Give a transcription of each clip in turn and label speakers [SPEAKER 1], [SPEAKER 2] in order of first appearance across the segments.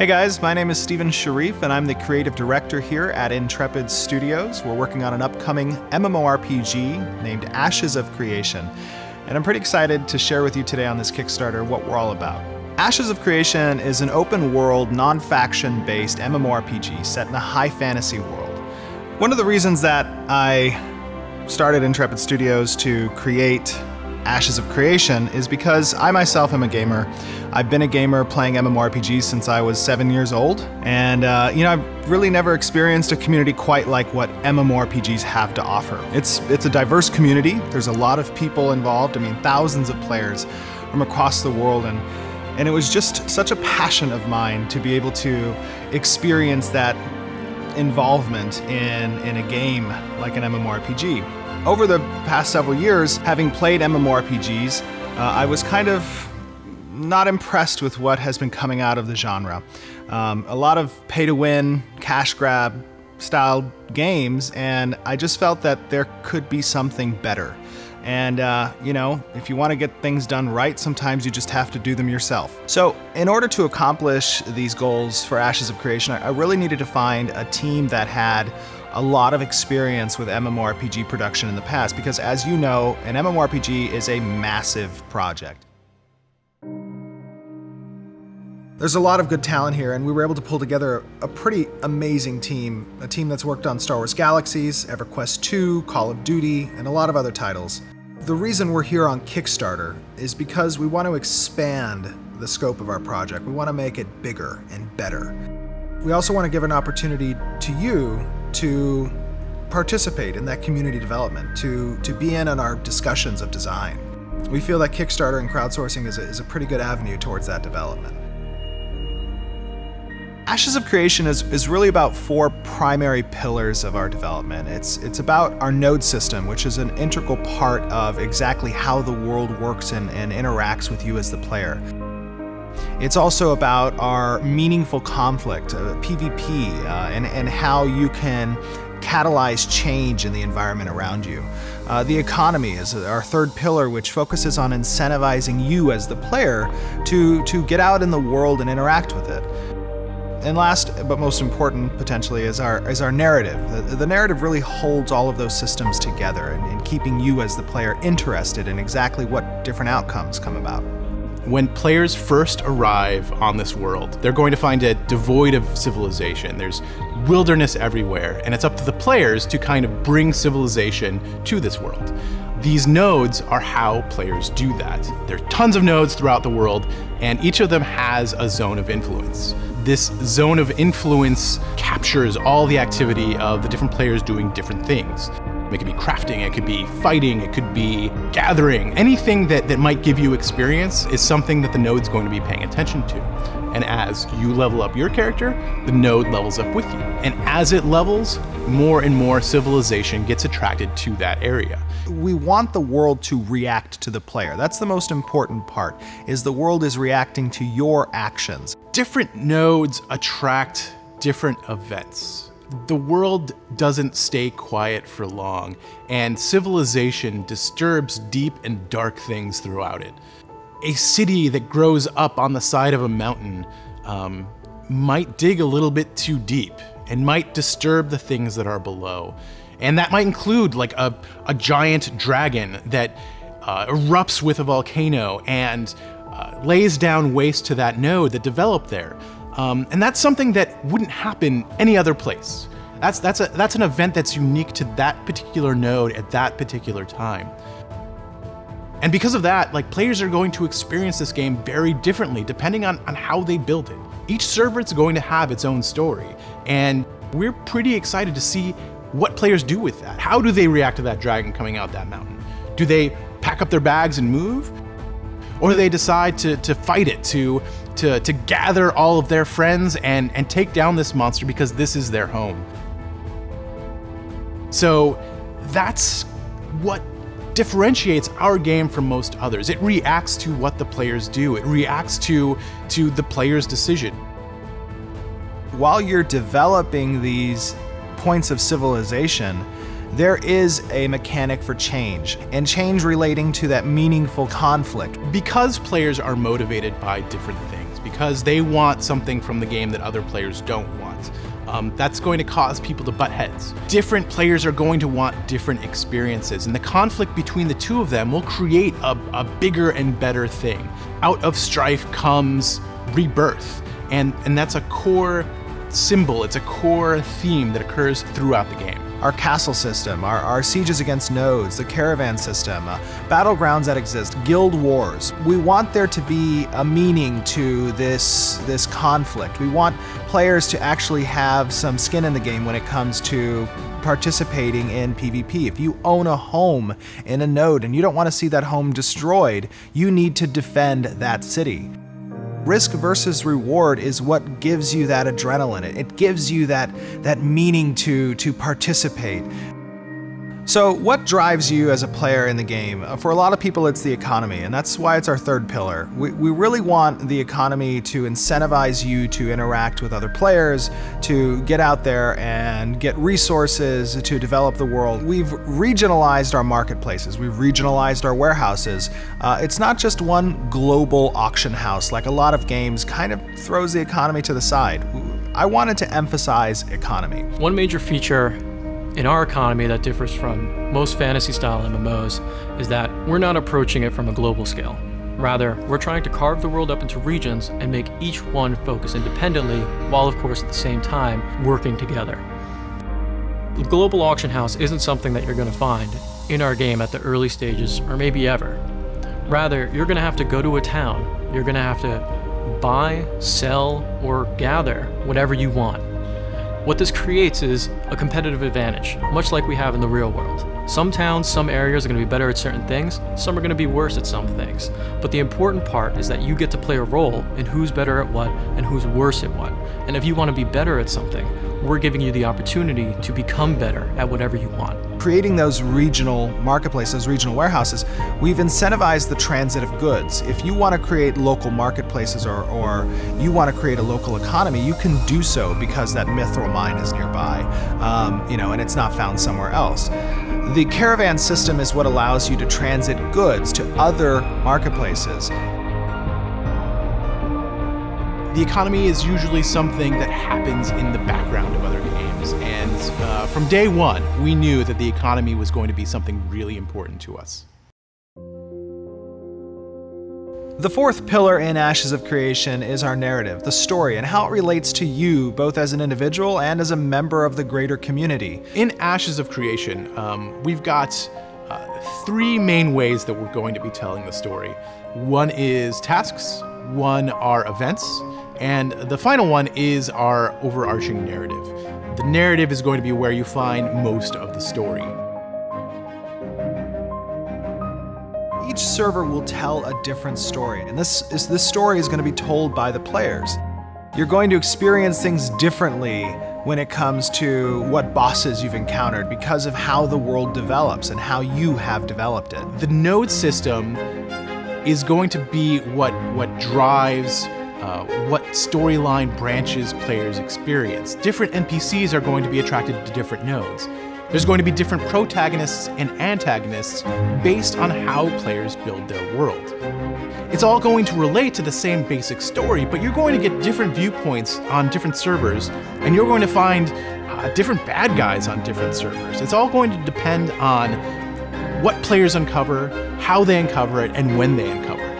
[SPEAKER 1] Hey guys, my name is Steven Sharif, and I'm the creative director here at Intrepid Studios. We're working on an upcoming MMORPG named Ashes of Creation, and I'm pretty excited to share with you today on this Kickstarter what we're all about. Ashes of Creation is an open world, non faction based MMORPG set in a high fantasy world. One of the reasons that I started Intrepid Studios to create Ashes of Creation is because I myself am a gamer. I've been a gamer playing MMORPGs since I was seven years old, and uh, you know I've really never experienced a community quite like what MMORPGs have to offer. It's it's a diverse community. There's a lot of people involved. I mean, thousands of players from across the world, and and it was just such a passion of mine to be able to experience that involvement in in a game like an MMORPG. Over the past several years, having played MMORPGs, uh, I was kind of not impressed with what has been coming out of the genre. Um, a lot of pay to win, cash grab style games, and I just felt that there could be something better. And, uh, you know, if you want to get things done right, sometimes you just have to do them yourself. So, in order to accomplish these goals for Ashes of Creation, I really needed to find a team that had a lot of experience with MMORPG production in the past because, as you know, an MMORPG is a massive project. There's a lot of good talent here, and we were able to pull together a pretty amazing team. A team that's worked on Star Wars Galaxies, EverQuest 2, Call of Duty, and a lot of other titles. The reason we're here on Kickstarter is because we want to expand the scope of our project. We want to make it bigger and better. We also want to give an opportunity to you to participate in that community development, to, to be in on our discussions of design. We feel that Kickstarter and crowdsourcing is a, is a pretty good avenue towards that development. Ashes of Creation is, is really about four primary pillars of our development. It's, it's about our node system, which is an integral part of exactly how the world works and, and interacts with you as the player. It's also about our meaningful conflict, uh, PvP, uh, and, and how you can catalyze change in the environment around you. Uh, the economy is our third pillar, which focuses on incentivizing you as the player to, to get out in the world and interact with it. And last, but most important potentially, is our is our narrative. The, the narrative really holds all of those systems together and, and keeping you as the player interested in exactly what different outcomes come about.
[SPEAKER 2] When players first arrive on this world, they're going to find it devoid of civilization. There's wilderness everywhere, and it's up to the players to kind of bring civilization to this world. These nodes are how players do that. There are tons of nodes throughout the world, and each of them has a zone of influence. This zone of influence captures all the activity of the different players doing different things. It could be crafting, it could be fighting, it could be gathering. Anything that, that might give you experience is something that the node's going to be paying attention to. And as you level up your character, the node levels up with you. And as it levels, more and more civilization gets attracted to that area.
[SPEAKER 1] We want the world to react to the player. That's the most important part, is the world is reacting to your actions.
[SPEAKER 2] Different nodes attract different events the world doesn't stay quiet for long, and civilization disturbs deep and dark things throughout it. A city that grows up on the side of a mountain um, might dig a little bit too deep and might disturb the things that are below. And that might include like a, a giant dragon that uh, erupts with a volcano and uh, lays down waste to that node that developed there. Um, and that's something that wouldn't happen any other place. That's, that's, a, that's an event that's unique to that particular node at that particular time. And because of that, like players are going to experience this game very differently depending on, on how they build it. Each server is going to have its own story, and we're pretty excited to see what players do with that. How do they react to that dragon coming out that mountain? Do they pack up their bags and move? Or do they decide to, to fight it, to to, to gather all of their friends and, and take down this monster because this is their home. So that's what differentiates our game from most others. It reacts to what the players do. It reacts to, to the player's decision.
[SPEAKER 1] While you're developing these points of civilization, there is a mechanic for change, and change relating to that meaningful conflict.
[SPEAKER 2] Because players are motivated by different things, because they want something from the game that other players don't want. Um, that's going to cause people to butt heads. Different players are going to want different experiences, and the conflict between the two of them will create a, a bigger and better thing. Out of strife comes rebirth, and, and that's a core symbol, it's a core theme that occurs throughout the game
[SPEAKER 1] our castle system, our, our sieges against nodes, the caravan system, uh, battlegrounds that exist, guild wars. We want there to be a meaning to this, this conflict. We want players to actually have some skin in the game when it comes to participating in PvP. If you own a home in a node and you don't want to see that home destroyed, you need to defend that city risk versus reward is what gives you that adrenaline. It gives you that that meaning to to participate. So, what drives you as a player in the game? Uh, for a lot of people, it's the economy, and that's why it's our third pillar. We, we really want the economy to incentivize you to interact with other players, to get out there and get resources to develop the world. We've regionalized our marketplaces, we've regionalized our warehouses. Uh, it's not just one global auction house like a lot of games kind of throws the economy to the side. I wanted to emphasize economy.
[SPEAKER 3] One major feature in our economy that differs from most fantasy style MMOs is that we're not approaching it from a global scale. Rather, we're trying to carve the world up into regions and make each one focus independently, while of course at the same time working together. The global auction house isn't something that you're going to find in our game at the early stages or maybe ever. Rather, you're going to have to go to a town, you're going to have to buy, sell, or gather whatever you want. What this creates is a competitive advantage, much like we have in the real world. Some towns, some areas are going to be better at certain things, some are going to be worse at some things. But the important part is that you get to play a role in who's better at what and who's worse at what. And if you want to be better at something, we're giving you the opportunity to become better at whatever you want.
[SPEAKER 1] Creating those regional marketplaces, those regional warehouses, we've incentivized the transit of goods. If you want to create local marketplaces or, or you want to create a local economy, you can do so because that mithril mine is nearby, um, you know, and it's not found somewhere else. The caravan system is what allows you to transit goods to other marketplaces.
[SPEAKER 2] The economy is usually something that happens in the background of other games, and uh, from day one, we knew that the economy was going to be something really important to us.
[SPEAKER 1] The fourth pillar in Ashes of Creation is our narrative, the story, and how it relates to you, both as an individual and as a member of the greater community.
[SPEAKER 2] In Ashes of Creation, um, we've got uh, three main ways that we're going to be telling the story. One is tasks, one are events, and the final one is our overarching narrative. The narrative is going to be where you find most of the story.
[SPEAKER 1] Each server will tell a different story, and this, is, this story is going to be told by the players. You're going to experience things differently when it comes to what bosses you've encountered because of how the world develops and how you have developed it.
[SPEAKER 2] The node system is going to be what what drives uh, what storyline branches players experience. Different NPCs are going to be attracted to different nodes. There's going to be different protagonists and antagonists based on how players build their world. It's all going to relate to the same basic story, but you're going to get different viewpoints on different servers, and you're going to find uh, different bad guys on different servers. It's all going to depend on what players uncover, how they uncover it, and when they uncover it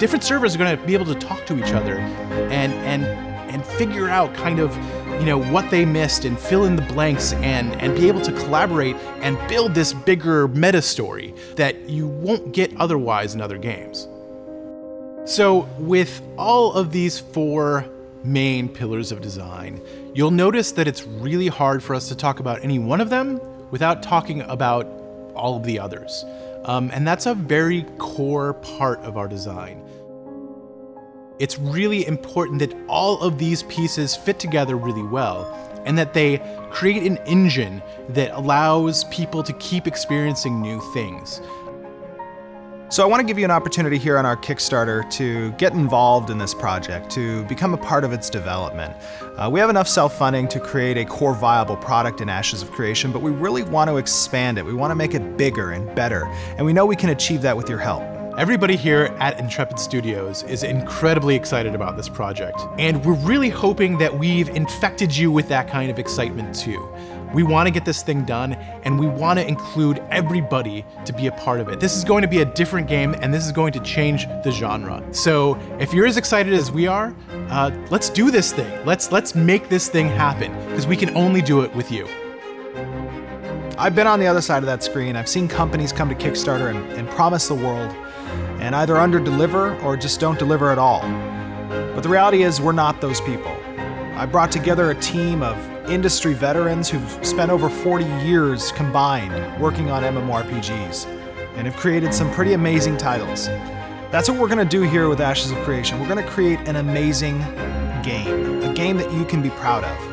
[SPEAKER 2] different servers are going to be able to talk to each other and and and figure out kind of you know what they missed and fill in the blanks and and be able to collaborate and build this bigger meta story that you won't get otherwise in other games. So with all of these four main pillars of design, you'll notice that it's really hard for us to talk about any one of them without talking about all of the others. Um, and that's a very core part of our design it's really important that all of these pieces fit together really well and that they create an engine that allows people to keep experiencing new things.
[SPEAKER 1] So I want to give you an opportunity here on our Kickstarter to get involved in this project, to become a part of its development. Uh, we have enough self-funding to create a core viable product in Ashes of Creation, but we really want to expand it. We want to make it bigger and better, and we know we can achieve that with your help.
[SPEAKER 2] Everybody here at Intrepid Studios is incredibly excited about this project, and we're really hoping that we've infected you with that kind of excitement too. We want to get this thing done, and we want to include everybody to be a part of it. This is going to be a different game, and this is going to change the genre. So if you're as excited as we are, uh, let's do this thing. Let's let's make this thing happen because we can only do it with you.
[SPEAKER 1] I've been on the other side of that screen. I've seen companies come to Kickstarter and, and promise the world and either underdeliver or just don't deliver at all. But the reality is, we're not those people. I brought together a team of industry veterans who've spent over 40 years combined working on MMORPGs and have created some pretty amazing titles. That's what we're going to do here with Ashes of Creation. We're going to create an amazing game, a game that you can be proud of.